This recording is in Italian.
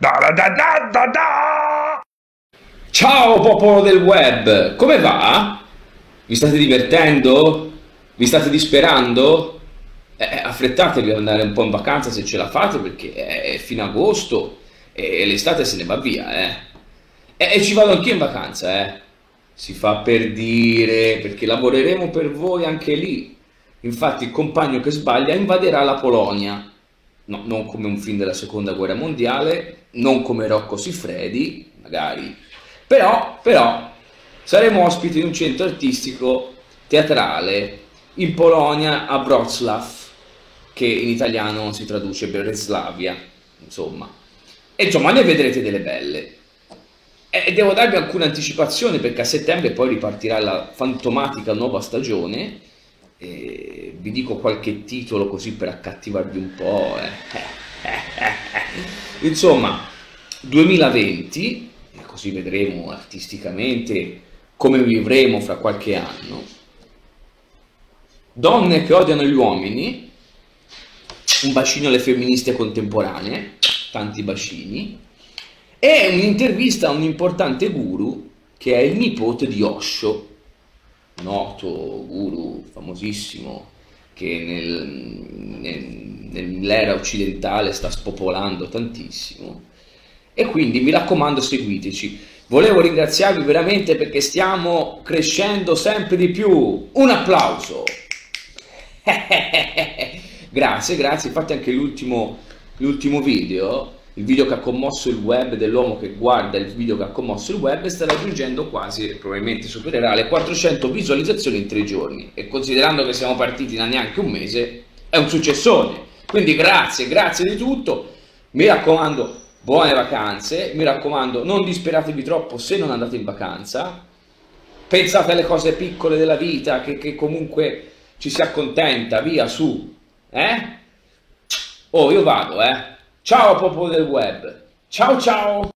Da da da da da! Ciao popolo del web, come va? Vi state divertendo? Vi state disperando? Eh, affrettatevi ad andare un po' in vacanza se ce la fate perché è fine agosto e l'estate se ne va via, eh. E, e ci vado anch'io in vacanza, eh. Si fa per dire, perché lavoreremo per voi anche lì. Infatti il compagno che sbaglia invaderà la Polonia no, non come un film della seconda guerra mondiale, non come Rocco Siffredi, magari, però, però saremo ospiti di un centro artistico teatrale in Polonia a Wrocław, che in italiano si traduce Breslavia, insomma. E insomma ne vedrete delle belle. E devo darvi alcune anticipazioni perché a settembre poi ripartirà la fantomatica nuova stagione vi dico qualche titolo così per accattivarvi un po'. Eh. Insomma, 2020, e così vedremo artisticamente come vivremo fra qualche anno. Donne che odiano gli uomini, un bacino alle femministe contemporanee, tanti bacini, e un'intervista a un importante guru che è il nipote di Osho, noto guru famosissimo che nel, nel, nell'era occidentale sta spopolando tantissimo. E quindi mi raccomando, seguiteci. Volevo ringraziarvi veramente perché stiamo crescendo sempre di più. Un applauso! grazie, grazie. Infatti anche l'ultimo, l'ultimo video il video che ha commosso il web dell'uomo che guarda il video che ha commosso il web sta raggiungendo quasi, probabilmente supererà le 400 visualizzazioni in tre giorni e considerando che siamo partiti da neanche un mese è un successone. Quindi grazie, grazie di tutto, mi raccomando buone vacanze, mi raccomando non disperatevi troppo se non andate in vacanza, pensate alle cose piccole della vita che, che comunque ci si accontenta, via su, eh? Oh io vado eh! Ciao popolo del web, ciao ciao!